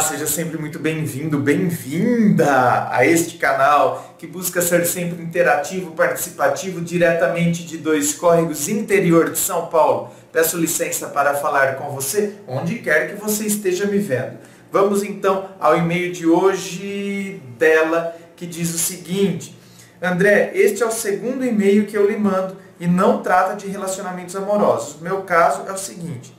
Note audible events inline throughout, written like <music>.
Seja sempre muito bem-vindo, bem-vinda a este canal que busca ser sempre interativo, participativo, diretamente de dois córregos interior de São Paulo. Peço licença para falar com você onde quer que você esteja me vendo. Vamos então ao e-mail de hoje dela que diz o seguinte: André, este é o segundo e-mail que eu lhe mando e não trata de relacionamentos amorosos. Meu caso é o seguinte.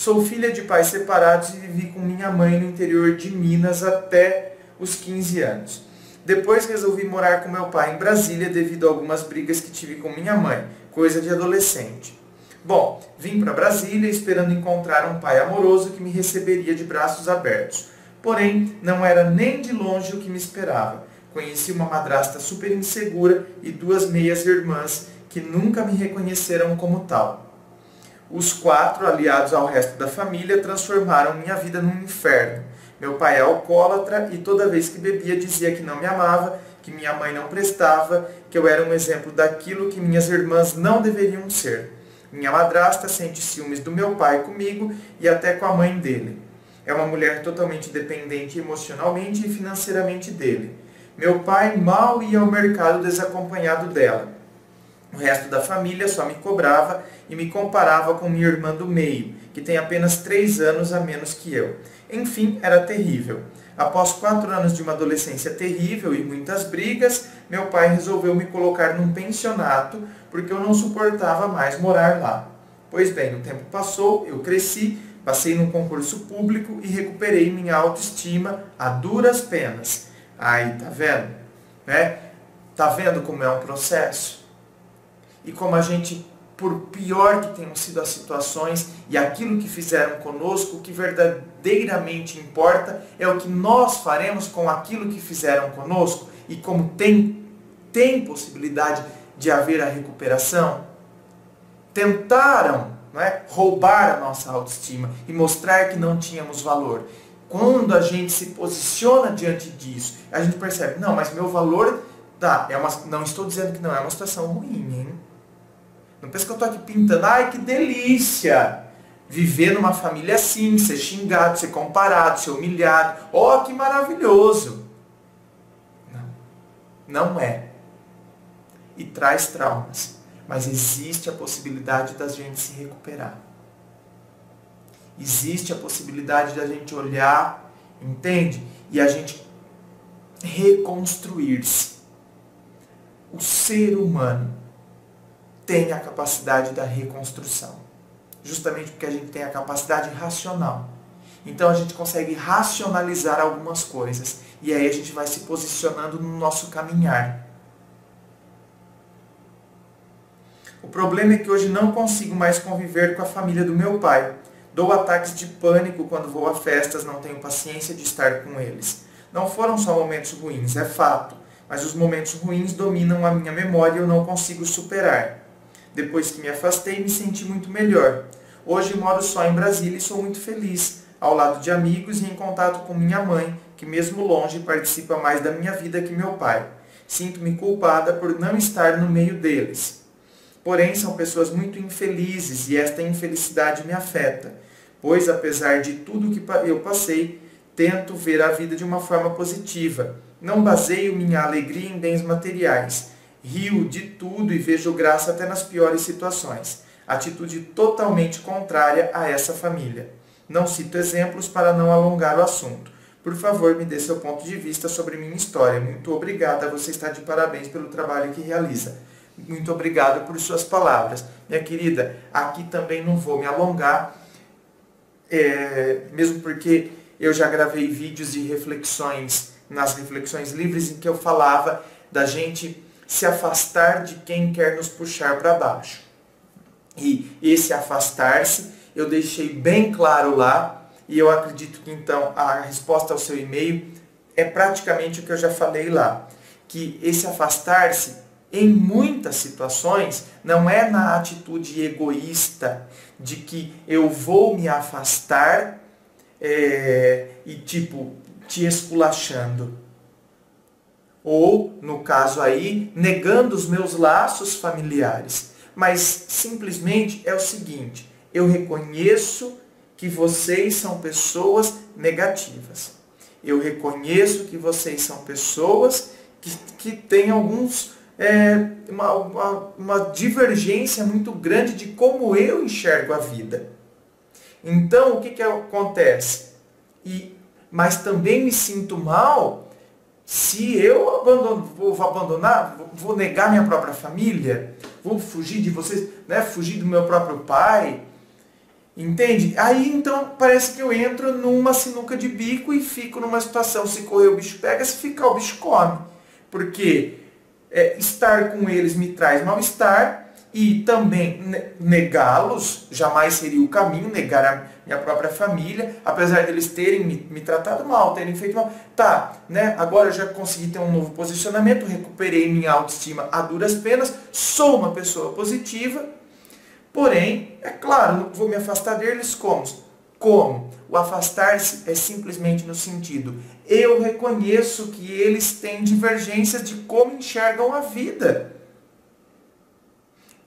Sou filha de pais separados e vivi com minha mãe no interior de Minas até os 15 anos. Depois resolvi morar com meu pai em Brasília devido a algumas brigas que tive com minha mãe, coisa de adolescente. Bom, vim para Brasília esperando encontrar um pai amoroso que me receberia de braços abertos. Porém, não era nem de longe o que me esperava. Conheci uma madrasta super insegura e duas meias irmãs que nunca me reconheceram como tal. Os quatro, aliados ao resto da família, transformaram minha vida num inferno. Meu pai é alcoólatra e toda vez que bebia dizia que não me amava, que minha mãe não prestava, que eu era um exemplo daquilo que minhas irmãs não deveriam ser. Minha madrasta sente ciúmes do meu pai comigo e até com a mãe dele. É uma mulher totalmente dependente emocionalmente e financeiramente dele. Meu pai mal ia ao mercado desacompanhado dela. O resto da família só me cobrava e me comparava com minha irmã do meio, que tem apenas três anos a menos que eu. Enfim, era terrível. Após quatro anos de uma adolescência terrível e muitas brigas, meu pai resolveu me colocar num pensionato porque eu não suportava mais morar lá. Pois bem, o tempo passou, eu cresci, passei num concurso público e recuperei minha autoestima a duras penas. Aí, tá vendo? Né? Tá vendo como é um processo? E como a gente, por pior que tenham sido as situações e aquilo que fizeram conosco, o que verdadeiramente importa é o que nós faremos com aquilo que fizeram conosco e como tem, tem possibilidade de haver a recuperação. Tentaram não é, roubar a nossa autoestima e mostrar que não tínhamos valor. Quando a gente se posiciona diante disso, a gente percebe, não, mas meu valor Tá, é uma, não estou dizendo que não é uma situação ruim, hein? Não pensa que eu estou aqui pintando, ai que delícia! Viver numa família assim, ser xingado, ser comparado, ser humilhado. Oh, que maravilhoso! Não, não é. E traz traumas. Mas existe a possibilidade da gente se recuperar. Existe a possibilidade da gente olhar, entende? E a gente reconstruir-se. O ser humano tem a capacidade da reconstrução. Justamente porque a gente tem a capacidade racional. Então a gente consegue racionalizar algumas coisas. E aí a gente vai se posicionando no nosso caminhar. O problema é que hoje não consigo mais conviver com a família do meu pai. Dou ataques de pânico quando vou a festas, não tenho paciência de estar com eles. Não foram só momentos ruins, é fato, mas os momentos ruins dominam a minha memória e eu não consigo superar. Depois que me afastei, me senti muito melhor. Hoje moro só em Brasília e sou muito feliz, ao lado de amigos e em contato com minha mãe, que mesmo longe participa mais da minha vida que meu pai. Sinto-me culpada por não estar no meio deles. Porém, são pessoas muito infelizes e esta infelicidade me afeta, pois apesar de tudo que eu passei, tento ver a vida de uma forma positiva. Não baseio minha alegria em bens materiais Rio de tudo e vejo graça até nas piores situações. Atitude totalmente contrária a essa família. Não cito exemplos para não alongar o assunto. Por favor, me dê seu ponto de vista sobre minha história. Muito obrigada, você está de parabéns pelo trabalho que realiza. Muito obrigado por suas palavras. Minha querida, aqui também não vou me alongar, é, mesmo porque eu já gravei vídeos de reflexões nas reflexões livres em que eu falava da gente se afastar de quem quer nos puxar para baixo. E esse afastar-se, eu deixei bem claro lá, e eu acredito que então a resposta ao seu e-mail é praticamente o que eu já falei lá. Que esse afastar-se, em muitas situações, não é na atitude egoísta de que eu vou me afastar é, e tipo te esculachando ou, no caso aí, negando os meus laços familiares. Mas simplesmente é o seguinte: eu reconheço que vocês são pessoas negativas. Eu reconheço que vocês são pessoas que, que têm alguns. É, uma, uma, uma divergência muito grande de como eu enxergo a vida. Então, o que, que acontece? E, mas também me sinto mal se eu abandono, vou, abandonar, vou, vou negar minha própria família, vou fugir de vocês, né, fugir do meu próprio pai, Entende? Aí então parece que eu entro numa sinuca de bico e fico numa situação, se correr o bicho pega, se ficar o bicho come. Porque é, estar com eles me traz mal-estar e também negá-los jamais seria o caminho, negar a minha própria família, apesar deles terem me, me, tratado mal, terem feito mal. Tá, né? Agora eu já consegui ter um novo posicionamento, recuperei minha autoestima a duras penas, sou uma pessoa positiva, Porém, é claro, vou me afastar deles como? Como? O afastar-se é simplesmente no sentido, eu reconheço que eles têm divergências de como enxergam a vida.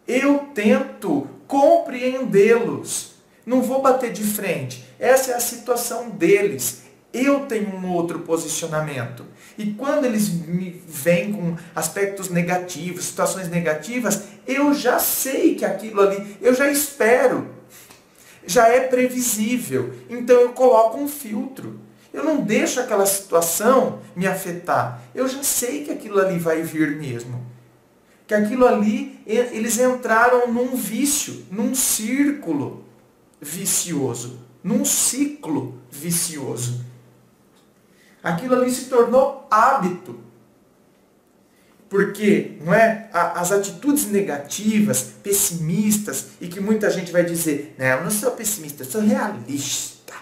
Eu tento compreendê-los. Não vou bater de frente. Essa é a situação deles eu tenho um outro posicionamento. E quando eles me vêm com aspectos negativos, situações negativas, eu já sei que aquilo ali, eu já espero. Já é previsível. Então eu coloco um filtro. Eu não deixo aquela situação me afetar. Eu já sei que aquilo ali vai vir mesmo. Que aquilo ali, eles entraram num vício, num círculo vicioso, num ciclo vicioso. Aquilo ali se tornou hábito. Porque não é, as atitudes negativas, pessimistas, e que muita gente vai dizer, não, eu não sou pessimista, eu sou realista.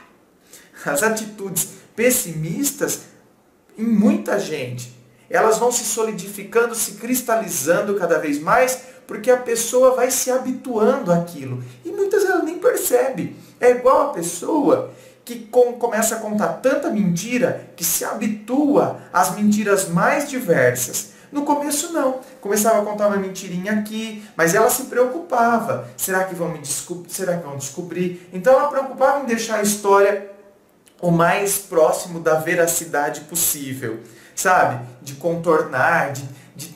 As atitudes pessimistas, em muita gente, elas vão se solidificando, se cristalizando cada vez mais, porque a pessoa vai se habituando àquilo. E muitas ela nem percebe. É igual a pessoa que com, começa a contar tanta mentira que se habitua às mentiras mais diversas. No começo não. Começava a contar uma mentirinha aqui, mas ela se preocupava. Será que vão me descobrir? Será que vão descobrir? Então ela preocupava em deixar a história o mais próximo da veracidade possível. Sabe? De contornar, de, de,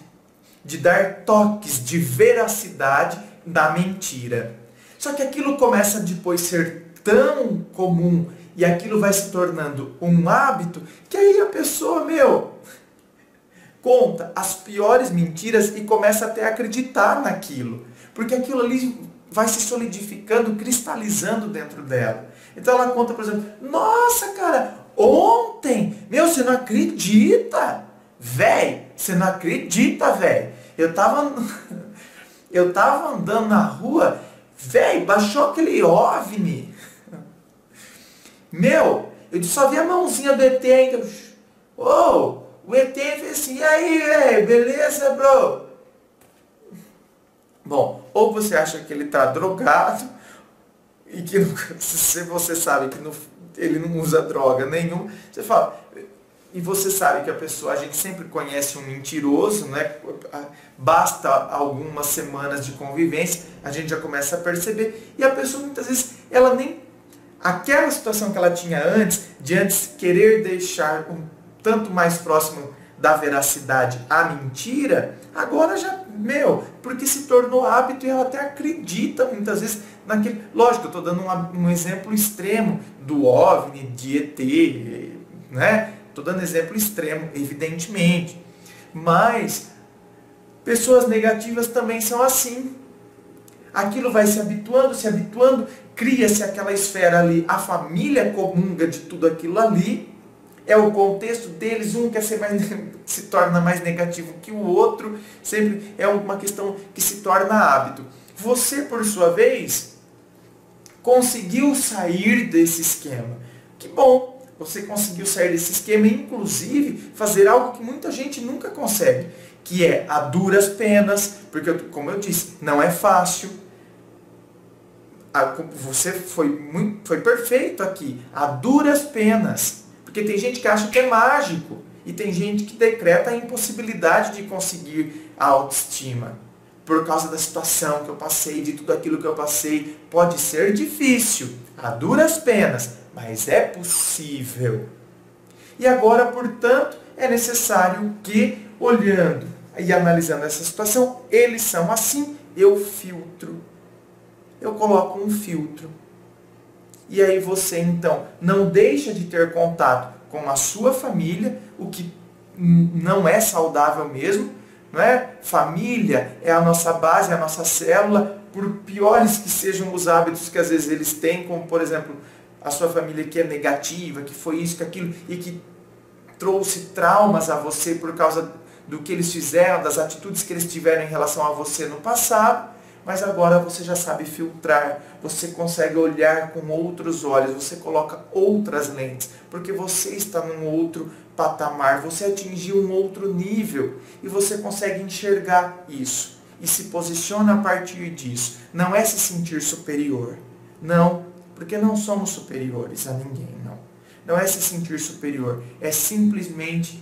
de dar toques de veracidade da mentira. Só que aquilo começa depois ser tão comum e aquilo vai se tornando um hábito, que aí a pessoa, meu, conta as piores mentiras e começa até a acreditar naquilo. Porque aquilo ali vai se solidificando, cristalizando dentro dela. Então ela conta, por exemplo, nossa, cara, ontem, meu, você não acredita, véi, você não acredita, véi. Eu tava, <laughs> eu tava andando na rua, véi, baixou aquele OVNI. Meu, eu só vi a mãozinha do ET ainda. Oh, o ET fez assim, e aí, velho, beleza, bro? Bom, ou você acha que ele está drogado e que se <laughs> você sabe que não, ele não usa droga nenhuma, você fala, e você sabe que a pessoa, a gente sempre conhece um mentiroso, né? Basta algumas semanas de convivência, a gente já começa a perceber, e a pessoa muitas vezes ela nem aquela situação que ela tinha antes, de antes querer deixar um tanto mais próximo da veracidade a mentira, agora já, meu, porque se tornou hábito e ela até acredita muitas vezes naquele. Lógico, eu estou dando um, um, exemplo extremo do OVNI, de ET, né? Estou dando exemplo extremo, evidentemente. Mas pessoas negativas também são assim aquilo vai se habituando, se habituando, cria-se aquela esfera ali, a família comunga de tudo aquilo ali, é o contexto deles, um quer ser mais, <laughs> se torna mais negativo que o outro, sempre é uma questão que se torna hábito. Você, por sua vez, conseguiu sair desse esquema. Que bom, você conseguiu sair desse esquema e, inclusive, fazer algo que muita gente nunca consegue, que é a duras penas, porque, como eu disse, não é fácil, você foi, muito, foi perfeito aqui, a duras penas. Porque tem gente que acha que é mágico e tem gente que decreta a impossibilidade de conseguir a autoestima. Por causa da situação que eu passei, de tudo aquilo que eu passei. Pode ser difícil, a duras penas, mas é possível. E agora, portanto, é necessário que, olhando e analisando essa situação, eles são assim, eu filtro. Eu coloco um filtro. E aí você então não deixa de ter contato com a sua família, o que não é saudável mesmo, não é? Família é a nossa base, é a nossa célula, por piores que sejam os hábitos que às vezes eles têm, como por exemplo, a sua família que é negativa, que foi isso, que aquilo, e que trouxe traumas a você por causa do que eles fizeram, das atitudes que eles tiveram em relação a você no passado, mas agora você já sabe filtrar, você consegue olhar com outros olhos, você coloca outras lentes, porque você está num outro patamar, você atingiu um outro nível e você consegue enxergar isso e se posiciona a partir disso. Não é se sentir superior, não, porque não somos superiores a ninguém, não. Não é se sentir superior, é simplesmente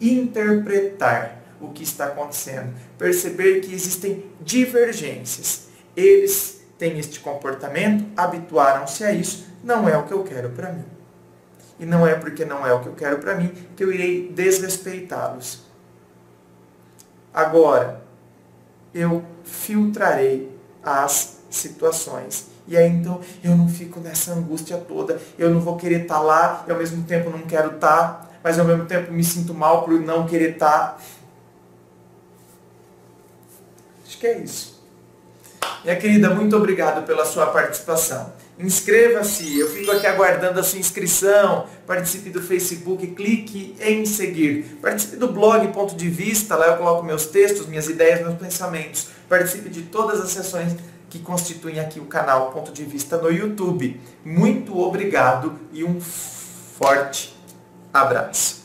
interpretar o que está acontecendo, perceber que existem divergências. Eles têm este comportamento, habituaram-se a isso, não é o que eu quero para mim. E não é porque não é o que eu quero para mim que eu irei desrespeitá-los. Agora, eu filtrarei as situações. E aí então eu não fico nessa angústia toda, eu não vou querer estar tá lá e ao mesmo tempo não quero estar, tá, mas ao mesmo tempo me sinto mal por não querer estar. Tá. Acho que é isso. Minha querida, muito obrigado pela sua participação. Inscreva-se, eu fico aqui aguardando a sua inscrição. Participe do Facebook, clique em seguir. Participe do blog Ponto de Vista, lá eu coloco meus textos, minhas ideias, meus pensamentos. Participe de todas as sessões que constituem aqui o canal Ponto de Vista no YouTube. Muito obrigado e um forte abraço.